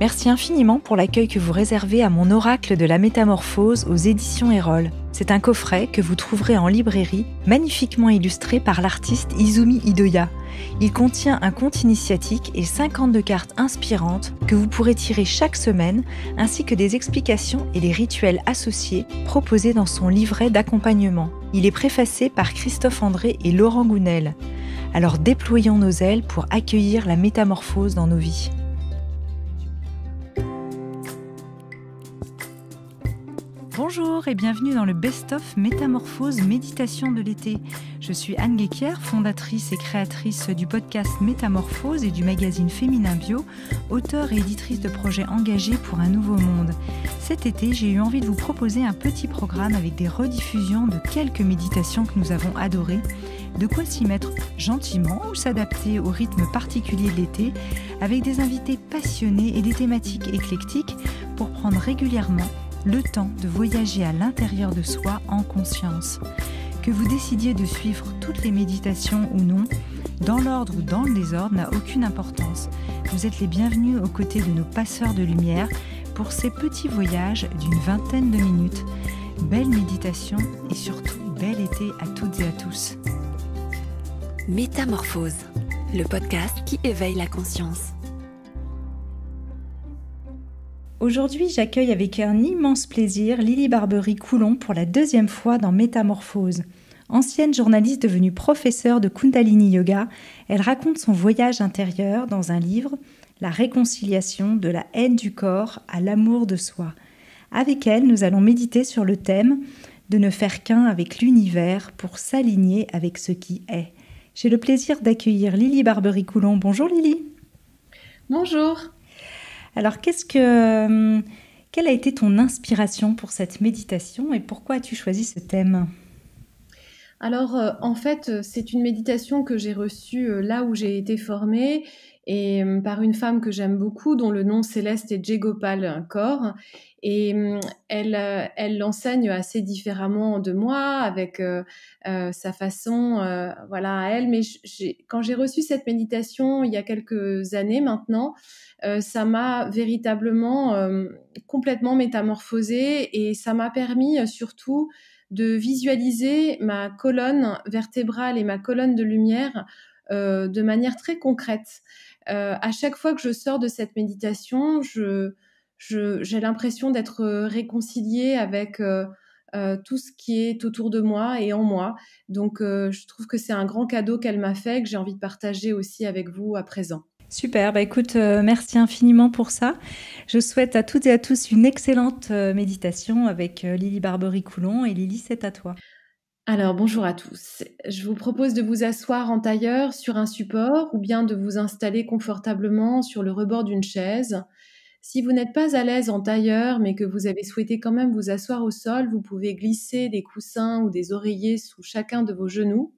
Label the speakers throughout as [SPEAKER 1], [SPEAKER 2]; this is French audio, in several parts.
[SPEAKER 1] Merci infiniment pour l'accueil que vous réservez à mon oracle de la métamorphose aux éditions Erol. C'est un coffret que vous trouverez en librairie, magnifiquement illustré par l'artiste Izumi Idoya. Il contient un conte initiatique et 52 cartes inspirantes que vous pourrez tirer chaque semaine, ainsi que des explications et des rituels associés proposés dans son livret d'accompagnement. Il est préfacé par Christophe André et Laurent Gounel. Alors déployons nos ailes pour accueillir la métamorphose dans nos vies. Bonjour et bienvenue dans le Best-of Métamorphose Méditation de l'été. Je suis Anne Guéquier, fondatrice et créatrice du podcast Métamorphose et du magazine Féminin Bio, auteure et éditrice de projets engagés pour un nouveau monde. Cet été, j'ai eu envie de vous proposer un petit programme avec des rediffusions de quelques méditations que nous avons adorées, de quoi s'y mettre gentiment ou s'adapter au rythme particulier de l'été, avec des invités passionnés et des thématiques éclectiques pour prendre régulièrement le temps de voyager à l'intérieur de soi en conscience. Que vous décidiez de suivre toutes les méditations ou non, dans l'ordre ou dans le désordre n'a aucune importance. Vous êtes les bienvenus aux côtés de nos passeurs de lumière pour ces petits voyages d'une vingtaine de minutes. Belle méditation et surtout bel été à toutes et à tous.
[SPEAKER 2] Métamorphose, le podcast qui éveille la conscience.
[SPEAKER 1] Aujourd'hui, j'accueille avec un immense plaisir Lily Barbery-Coulon pour la deuxième fois dans Métamorphose. Ancienne journaliste devenue professeure de Kundalini Yoga, elle raconte son voyage intérieur dans un livre, La réconciliation de la haine du corps à l'amour de soi. Avec elle, nous allons méditer sur le thème de ne faire qu'un avec l'univers pour s'aligner avec ce qui est. J'ai le plaisir d'accueillir Lily Barbery-Coulon. Bonjour Lily.
[SPEAKER 3] Bonjour.
[SPEAKER 1] Alors, que, quelle a été ton inspiration pour cette méditation et pourquoi as-tu choisi ce thème?
[SPEAKER 3] Alors, euh, en fait, euh, c'est une méditation que j'ai reçue euh, là où j'ai été formée et par une femme que j'aime beaucoup, dont le nom céleste est Jegopal Kaur. Et elle, elle l'enseigne assez différemment de moi, avec sa façon, voilà, à elle. Mais quand j'ai reçu cette méditation il y a quelques années maintenant, euh, ça m'a véritablement euh, complètement métamorphosée et ça m'a permis euh, surtout de visualiser ma colonne vertébrale et ma colonne de lumière de manière très concrète. à chaque fois que je sors de cette méditation, je, j'ai l'impression d'être réconciliée avec tout ce qui est autour de moi et en moi. Donc, je trouve que c'est un grand cadeau qu'elle m'a fait, que j'ai envie de partager aussi avec vous à présent.
[SPEAKER 1] Super, bah écoute, euh, merci infiniment pour ça. Je souhaite à toutes et à tous une excellente euh, méditation avec euh, Lily Barbery-Coulon. Et Lily, c'est à toi.
[SPEAKER 3] Alors, bonjour à tous. Je vous propose de vous asseoir en tailleur sur un support ou bien de vous installer confortablement sur le rebord d'une chaise. Si vous n'êtes pas à l'aise en tailleur, mais que vous avez souhaité quand même vous asseoir au sol, vous pouvez glisser des coussins ou des oreillers sous chacun de vos genoux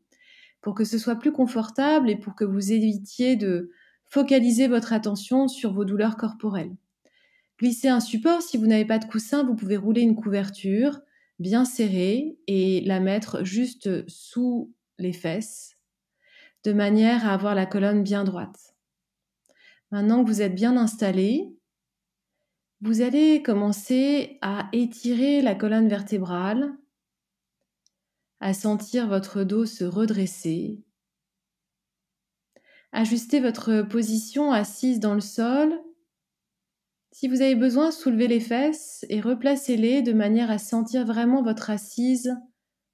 [SPEAKER 3] pour que ce soit plus confortable et pour que vous évitiez de Focalisez votre attention sur vos douleurs corporelles. Glissez un support, si vous n'avez pas de coussin, vous pouvez rouler une couverture bien serrée et la mettre juste sous les fesses, de manière à avoir la colonne bien droite. Maintenant que vous êtes bien installé, vous allez commencer à étirer la colonne vertébrale, à sentir votre dos se redresser, Ajustez votre position assise dans le sol. Si vous avez besoin, soulevez les fesses et replacez-les de manière à sentir vraiment votre assise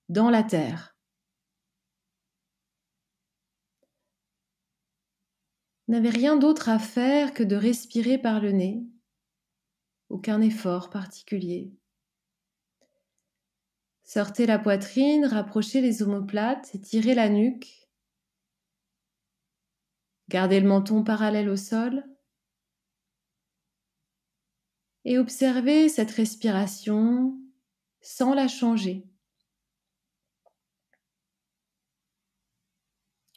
[SPEAKER 3] dans la terre. Vous n'avez rien d'autre à faire que de respirer par le nez. Aucun effort particulier. Sortez la poitrine, rapprochez les omoplates, étirez la nuque. Gardez le menton parallèle au sol et observez cette respiration sans la changer.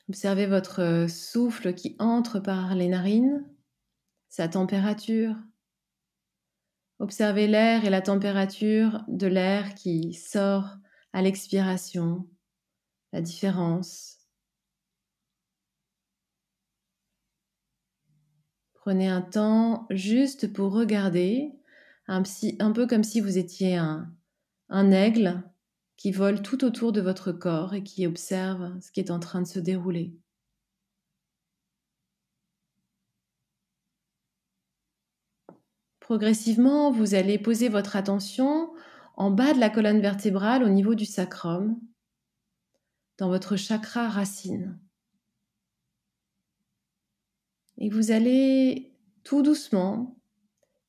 [SPEAKER 3] Observez votre souffle qui entre par les narines, sa température. Observez l'air et la température de l'air qui sort à l'expiration, la différence. Prenez un temps juste pour regarder, un, peu comme si vous étiez un, aigle qui vole tout autour de votre corps et qui observe ce qui est en train de se dérouler. Progressivement, vous allez poser votre attention en bas de la colonne vertébrale au niveau du sacrum, dans votre chakra racine. Et vous allez tout doucement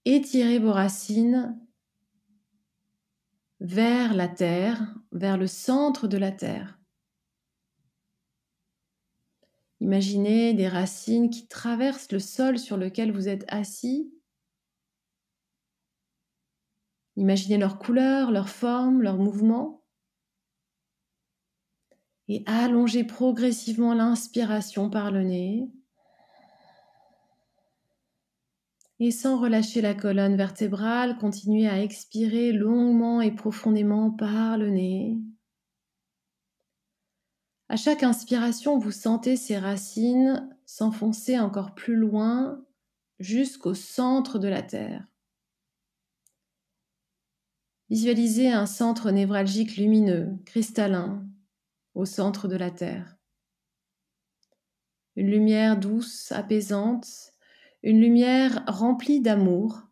[SPEAKER 3] étirer vos racines vers la terre, vers le centre de la terre. Imaginez des racines qui traversent le sol sur lequel vous êtes assis. Imaginez leur couleur, leur forme, leur mouvement. Et allongez progressivement l'inspiration par le nez. Et sans relâcher la colonne vertébrale, continuez à expirer longuement et profondément par le nez. À chaque inspiration, vous sentez ces racines s'enfoncer encore plus loin jusqu'au centre de la Terre. Visualisez un centre névralgique lumineux, cristallin, au centre de la Terre. Une lumière douce, apaisante, une lumière remplie d'amour,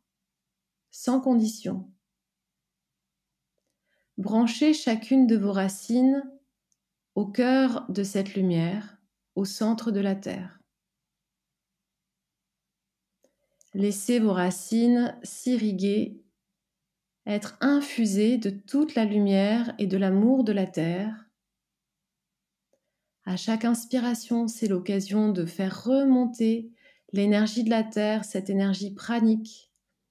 [SPEAKER 3] sans condition. Branchez chacune de vos racines au cœur de cette lumière, au centre de la Terre. Laissez vos racines s'irriguer, être infusées de toute la lumière et de l'amour de la Terre. À chaque inspiration, c'est l'occasion de faire remonter l'énergie de la Terre, cette énergie pranique,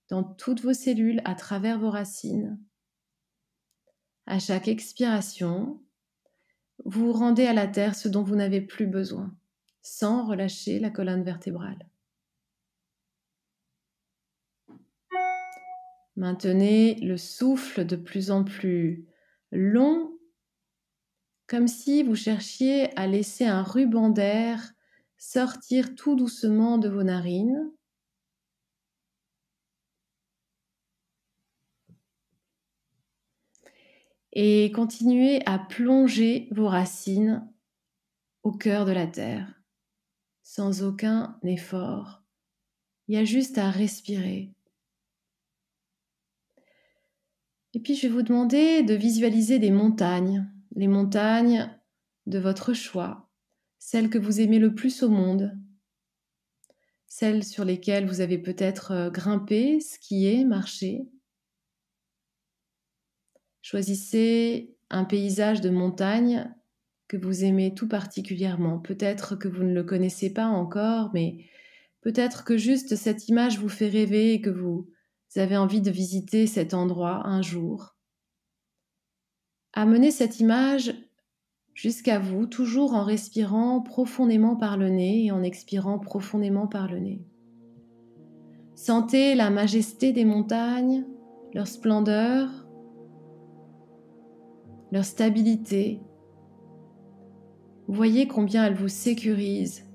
[SPEAKER 3] dans toutes vos cellules à travers vos racines. À chaque expiration, vous rendez à la Terre ce dont vous n'avez plus besoin, sans relâcher la colonne vertébrale. Maintenez le souffle de plus en plus long, comme si vous cherchiez à laisser un ruban d'air sortir tout doucement de vos narines. Et continuez à plonger vos racines au cœur de la terre, sans aucun effort. Il y a juste à respirer. Et puis je vais vous demander de visualiser des montagnes, les montagnes de votre choix, celles que vous aimez le plus au monde, celles sur lesquelles vous avez peut-être euh, grimpé, skié, marché. Choisissez un paysage de montagne que vous aimez tout particulièrement. Peut-être que vous ne le connaissez pas encore, mais peut-être que juste cette image vous fait rêver et que vous avez envie de visiter cet endroit un jour. Amenez cette image jusqu'à vous, toujours en respirant profondément par le nez et en expirant profondément par le nez. Sentez la majesté des montagnes, leur splendeur, leur stabilité. Voyez combien elles vous sécurisent.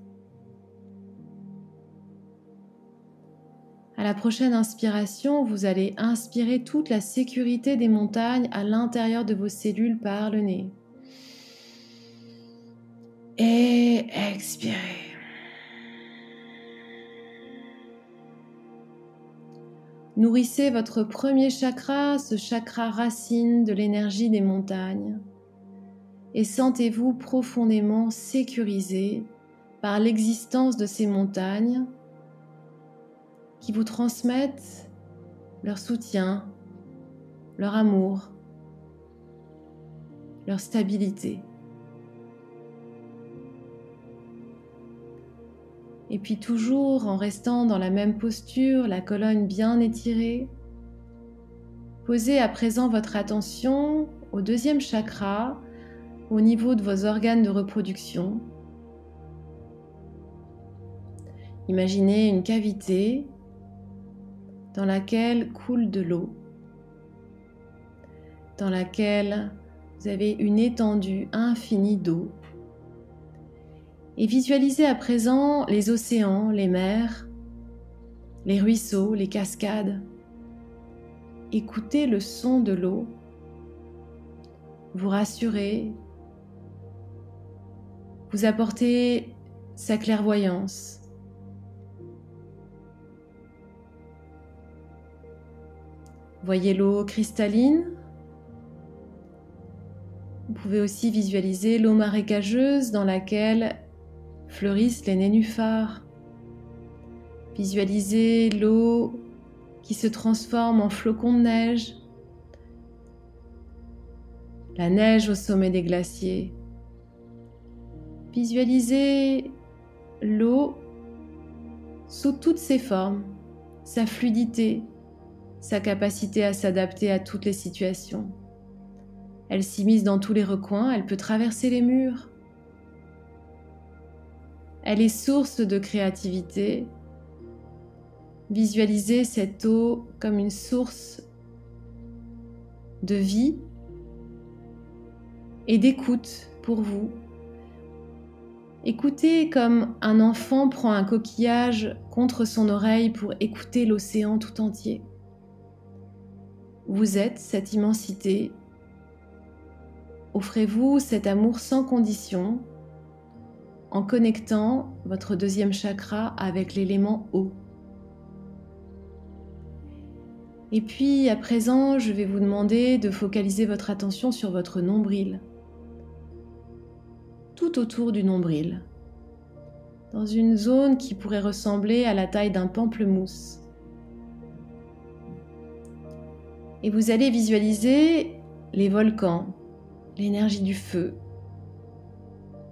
[SPEAKER 3] À la prochaine inspiration, vous allez inspirer toute la sécurité des montagnes à l'intérieur de vos cellules par le nez et expirez. Nourrissez votre premier chakra, ce chakra racine de l'énergie des montagnes, et sentez-vous profondément sécurisé par l'existence de ces montagnes qui vous transmettent leur soutien, leur amour, leur stabilité. Et puis toujours en restant dans la même posture, la colonne bien étirée, posez à présent votre attention au deuxième chakra, au niveau de vos organes de reproduction. Imaginez une cavité dans laquelle coule de l'eau, dans laquelle vous avez une étendue infinie d'eau et visualisez à présent les océans, les mers, les ruisseaux, les cascades. Écoutez le son de l'eau, vous rassurez, vous apportez sa clairvoyance. Voyez l'eau cristalline. Vous pouvez aussi visualiser l'eau marécageuse dans laquelle fleurissent les nénuphars. Visualisez l'eau qui se transforme en flocons de neige. La neige au sommet des glaciers. Visualisez l'eau sous toutes ses formes, sa fluidité, sa capacité à s'adapter à toutes les situations. Elle s'immisce dans tous les recoins, elle peut traverser les murs. Elle est source de créativité. Visualisez cette eau comme une source de vie et d'écoute pour vous. Écoutez comme un enfant prend un coquillage contre son oreille pour écouter l'océan tout entier. Vous êtes cette immensité. Offrez-vous cet amour sans condition en connectant votre deuxième chakra avec l'élément eau. Et puis à présent, je vais vous demander de focaliser votre attention sur votre nombril, tout autour du nombril, dans une zone qui pourrait ressembler à la taille d'un pamplemousse. Et vous allez visualiser les volcans, l'énergie du feu,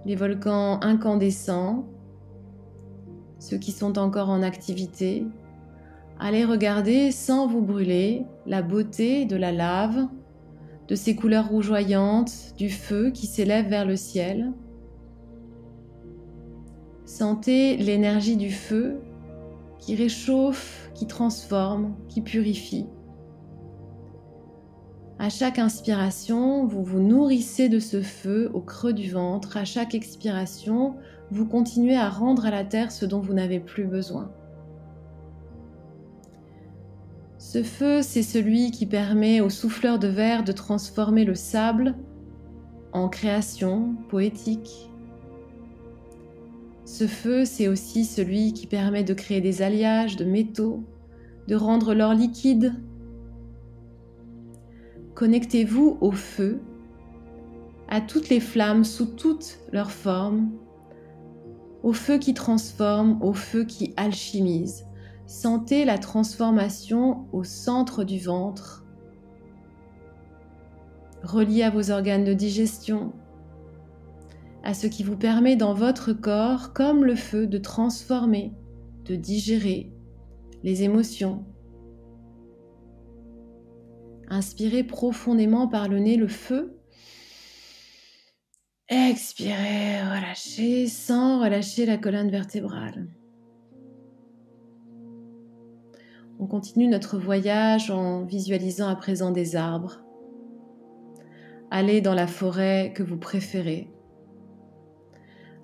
[SPEAKER 3] les volcans incandescents, ceux qui sont encore en activité. Allez regarder sans vous brûler la beauté de la lave, de ces couleurs rougeoyantes, du feu qui s'élève vers le ciel. Sentez l'énergie du feu qui réchauffe, qui transforme, qui purifie. À chaque inspiration, vous vous nourrissez de ce feu au creux du ventre. À chaque expiration, vous continuez à rendre à la terre ce dont vous n'avez plus besoin. Ce feu, c'est celui qui permet au souffleur de verre de transformer le sable en création poétique. Ce feu, c'est aussi celui qui permet de créer des alliages de métaux, de rendre l'or liquide Connectez-vous au feu, à toutes les flammes sous toutes leurs formes, au feu qui transforme, au feu qui alchimise. Sentez la transformation au centre du ventre, relié à vos organes de digestion, à ce qui vous permet dans votre corps, comme le feu, de transformer, de digérer les émotions, Inspirez profondément par le nez le feu. Expirez, relâchez sans relâcher la colonne vertébrale. On continue notre voyage en visualisant à présent des arbres. Allez dans la forêt que vous préférez.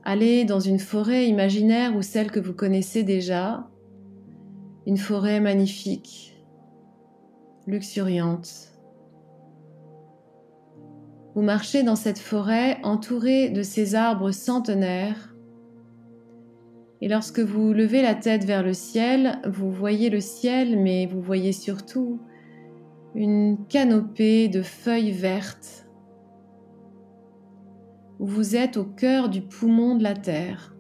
[SPEAKER 3] Allez dans une forêt imaginaire ou celle que vous connaissez déjà. Une forêt magnifique, luxuriante. Vous marchez dans cette forêt entourée de ces arbres centenaires et lorsque vous levez la tête vers le ciel, vous voyez le ciel, mais vous voyez surtout une canopée de feuilles vertes. Vous êtes au cœur du poumon de la terre.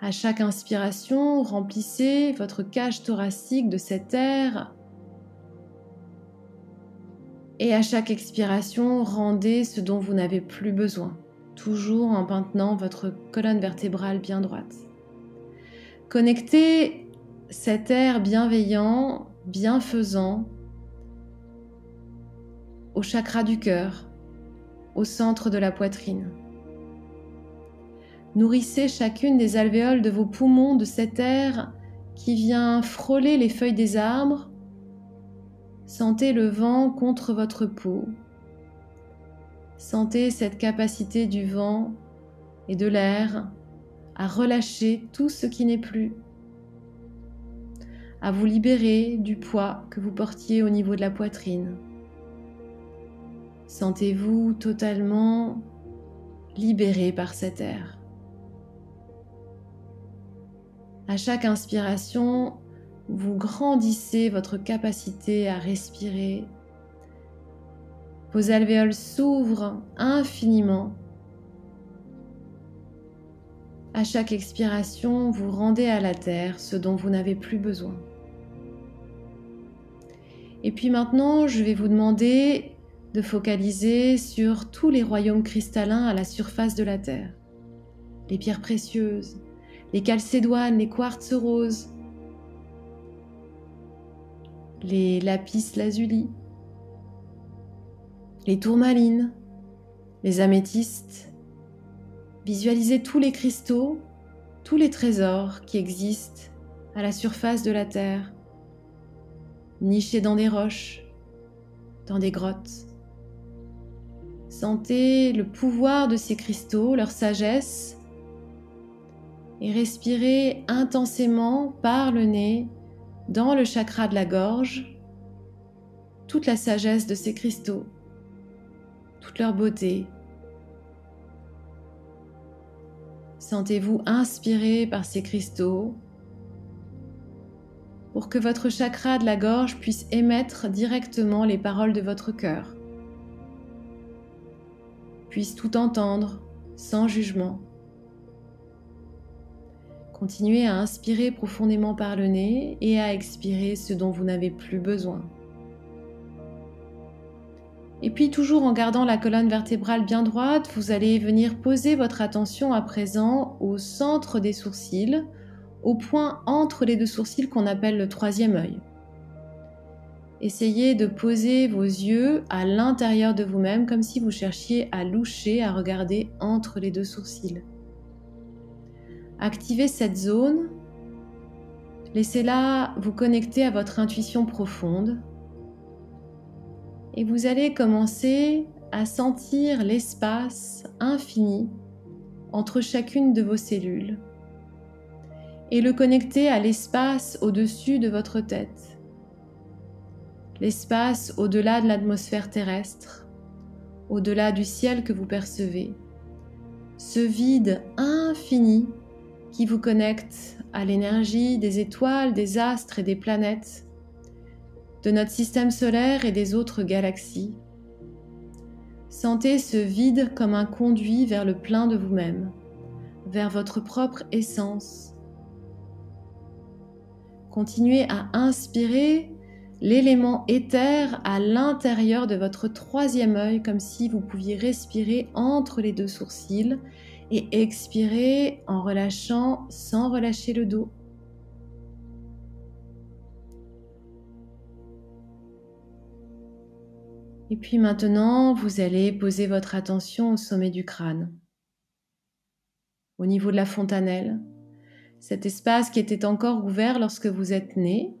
[SPEAKER 3] À chaque inspiration, remplissez votre cage thoracique de cet air et à chaque expiration, rendez ce dont vous n'avez plus besoin, toujours en maintenant votre colonne vertébrale bien droite. Connectez cet air bienveillant, bienfaisant au chakra du cœur, au centre de la poitrine. Nourrissez chacune des alvéoles de vos poumons de cet air qui vient frôler les feuilles des arbres Sentez le vent contre votre peau. Sentez cette capacité du vent et de l'air à relâcher tout ce qui n'est plus. à vous libérer du poids que vous portiez au niveau de la poitrine. Sentez-vous totalement libéré par cet air. À chaque inspiration, vous grandissez votre capacité à respirer. Vos alvéoles s'ouvrent infiniment. À chaque expiration, vous rendez à la terre ce dont vous n'avez plus besoin. Et puis maintenant, je vais vous demander de focaliser sur tous les royaumes cristallins à la surface de la Terre. Les pierres précieuses, les calcédoines, les quartz roses, les lapis lazuli, les tourmalines, les améthystes. Visualisez tous les cristaux, tous les trésors qui existent à la surface de la Terre, nichés dans des roches, dans des grottes. Sentez le pouvoir de ces cristaux, leur sagesse, et respirez intensément par le nez dans le chakra de la gorge toute la sagesse de ces cristaux, toute leur beauté. Sentez-vous inspiré par ces cristaux pour que votre chakra de la gorge puisse émettre directement les paroles de votre cœur, puisse tout entendre sans jugement. Continuez à inspirer profondément par le nez et à expirer ce dont vous n'avez plus besoin. Et puis toujours en gardant la colonne vertébrale bien droite, vous allez venir poser votre attention à présent au centre des sourcils, au point entre les deux sourcils qu'on appelle le troisième œil. Essayez de poser vos yeux à l'intérieur de vous-même comme si vous cherchiez à loucher, à regarder entre les deux sourcils. Activez cette zone. Laissez-la vous connecter à votre intuition profonde. Et vous allez commencer à sentir l'espace infini entre chacune de vos cellules et le connecter à l'espace au-dessus de votre tête, l'espace au-delà de l'atmosphère terrestre, au-delà du ciel que vous percevez, ce vide infini qui vous connecte à l'énergie des étoiles, des astres et des planètes, de notre système solaire et des autres galaxies. Sentez ce vide comme un conduit vers le plein de vous-même, vers votre propre essence. Continuez à inspirer l'élément éther à l'intérieur de votre troisième œil comme si vous pouviez respirer entre les deux sourcils et expirez en relâchant sans relâcher le dos. Et puis maintenant, vous allez poser votre attention au sommet du crâne, au niveau de la fontanelle, cet espace qui était encore ouvert lorsque vous êtes né,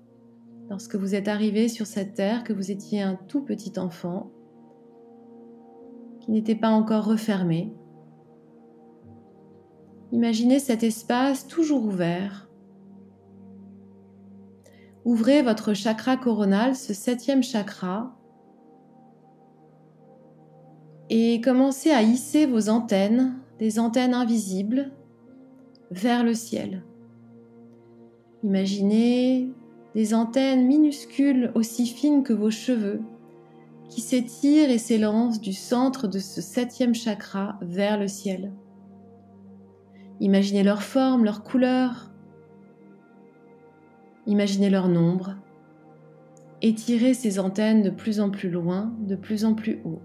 [SPEAKER 3] lorsque vous êtes arrivé sur cette terre, que vous étiez un tout petit enfant, qui n'était pas encore refermé. Imaginez cet espace toujours ouvert. Ouvrez votre chakra coronal, ce septième chakra, et commencez à hisser vos antennes, des antennes invisibles, vers le ciel. Imaginez des antennes minuscules aussi fines que vos cheveux qui s'étirent et s'élancent du centre de ce septième chakra vers le ciel. Imaginez leur forme, leur couleur. Imaginez leur nombre. Étirez ces antennes de plus en plus loin, de plus en plus haut.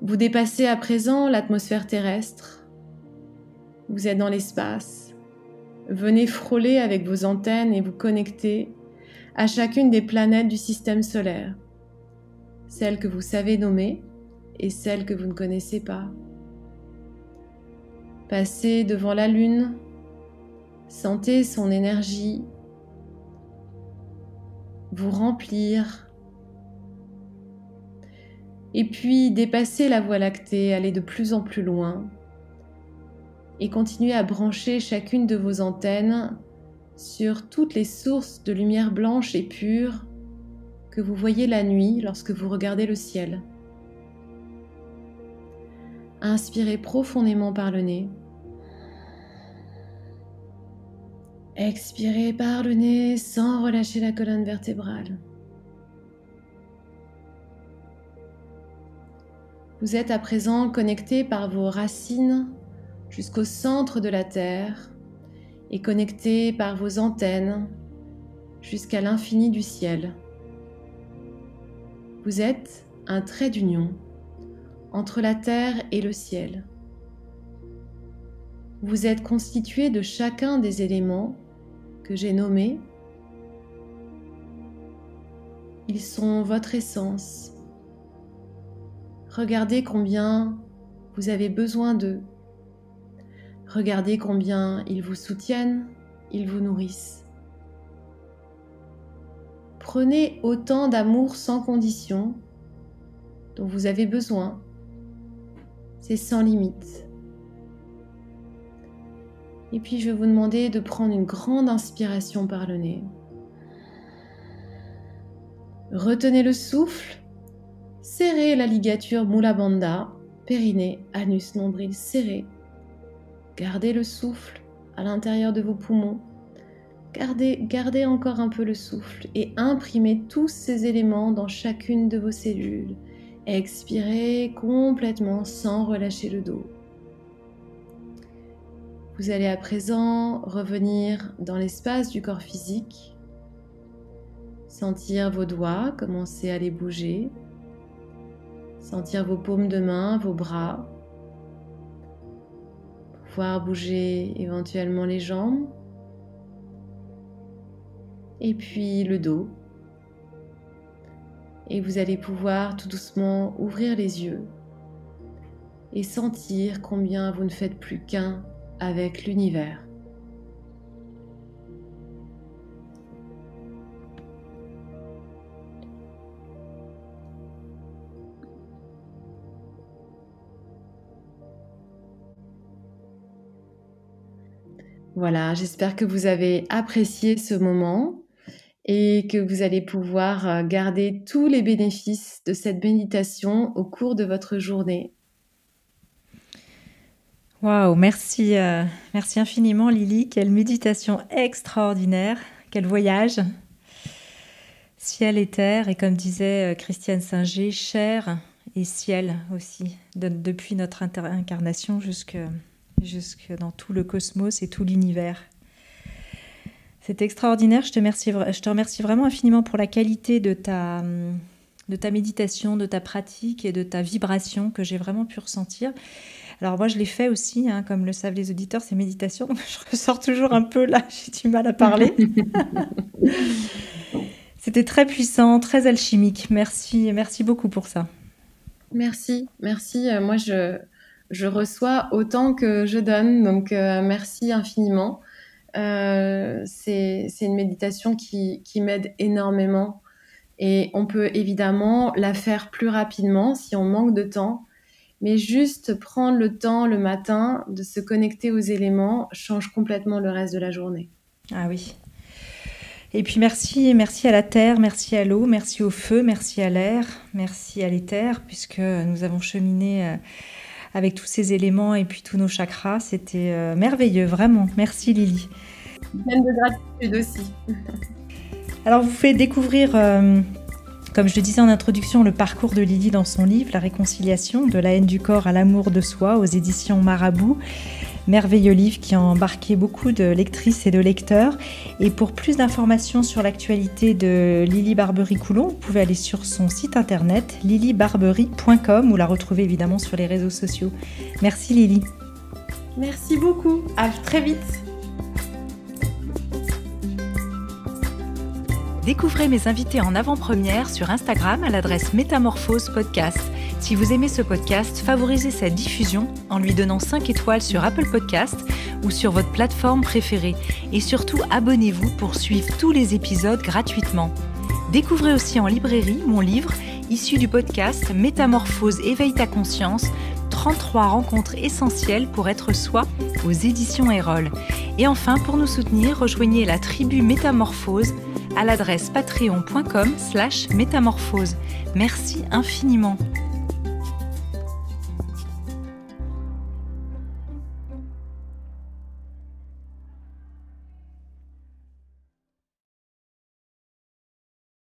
[SPEAKER 3] Vous dépassez à présent l'atmosphère terrestre. Vous êtes dans l'espace. Venez frôler avec vos antennes et vous connecter à chacune des planètes du système solaire, celles que vous savez nommer et celles que vous ne connaissez pas. Passez devant la lune, sentez son énergie vous remplir. Et puis dépassez la Voie lactée, aller de plus en plus loin et continuez à brancher chacune de vos antennes sur toutes les sources de lumière blanche et pure que vous voyez la nuit lorsque vous regardez le ciel. Inspirez profondément par le nez. Expirez par le nez sans relâcher la colonne vertébrale. Vous êtes à présent connecté par vos racines jusqu'au centre de la Terre et connecté par vos antennes jusqu'à l'infini du ciel. Vous êtes un trait d'union entre la terre et le ciel. Vous êtes constitué de chacun des éléments que j'ai nommés. Ils sont votre essence. Regardez combien vous avez besoin d'eux. Regardez combien ils vous soutiennent, ils vous nourrissent. Prenez autant d'amour sans condition dont vous avez besoin. C'est sans limite. Et puis je vais vous demander de prendre une grande inspiration par le nez. Retenez le souffle. Serrez la ligature moula banda, périnée, anus, nombril serré. Gardez le souffle à l'intérieur de vos poumons. Gardez, encore un peu le souffle et imprimez tous ces éléments dans chacune de vos cellules. Expirez complètement sans relâcher le dos. Vous allez à présent revenir dans l'espace du corps physique, sentir vos doigts commencer à les bouger, sentir vos paumes de main, vos bras, pouvoir bouger éventuellement les jambes et puis le dos. Et vous allez pouvoir tout doucement ouvrir les yeux et sentir combien vous ne faites plus qu'un avec l'univers. Voilà, j'espère que vous avez apprécié ce moment et que vous allez pouvoir euh, garder tous les bénéfices de cette méditation au cours de votre journée.
[SPEAKER 1] Waouh, merci, euh, merci infiniment Lily. Quelle méditation extraordinaire, quel voyage. Ciel et terre, et comme disait euh, Christiane Singer, chair et ciel aussi, depuis notre incarnation jusque, dans tout le cosmos et tout l'univers. C'est extraordinaire. Je te, remercie, je te remercie vraiment infiniment pour la qualité de ta, de ta méditation, de ta pratique et de ta vibration que j'ai vraiment pu ressentir. Alors moi, je l'ai fait aussi, hein, comme le savent les auditeurs, ces méditations. je ressors toujours un peu là, j'ai du mal à parler. C'était très puissant, très alchimique. Merci, merci beaucoup pour ça.
[SPEAKER 3] Merci, merci. Euh, moi, je, je reçois autant que je donne, donc euh, merci infiniment. Euh, c'est une méditation qui, qui m'aide énormément. Et on peut évidemment la faire plus rapidement si on manque de temps. Mais juste prendre le temps le matin de se connecter aux éléments change complètement le reste de la journée.
[SPEAKER 1] Ah oui. Et puis merci, merci à la terre, merci à l'eau, merci au feu, merci à l'air, merci à l'éther, puisque nous avons cheminé euh, avec tous ces éléments et puis tous nos chakras. C'était euh, merveilleux, vraiment. Merci Lily.
[SPEAKER 3] Pleine de gratitude aussi.
[SPEAKER 1] Alors, vous faites découvrir, euh, comme je le disais en introduction, le parcours de Lily dans son livre La réconciliation, de la haine du corps à l'amour de soi, aux éditions Marabout. Merveilleux livre qui a embarqué beaucoup de lectrices et de lecteurs. Et pour plus d'informations sur l'actualité de Lily Barbery-Coulon, vous pouvez aller sur son site internet lilybarbery.com ou la retrouver évidemment sur les réseaux sociaux. Merci Lily.
[SPEAKER 3] Merci beaucoup. À très vite.
[SPEAKER 1] Découvrez mes invités en avant-première sur Instagram à l'adresse Métamorphose Podcast. Si vous aimez ce podcast, favorisez sa diffusion en lui donnant 5 étoiles sur Apple Podcast ou sur votre plateforme préférée. Et surtout, abonnez-vous pour suivre tous les épisodes gratuitement. Découvrez aussi en librairie mon livre issu du podcast Métamorphose éveille ta conscience 33 rencontres essentielles pour être soi aux éditions Erol. Et enfin, pour nous soutenir, rejoignez la tribu Métamorphose à l'adresse patreon.com slash métamorphose. Merci infiniment.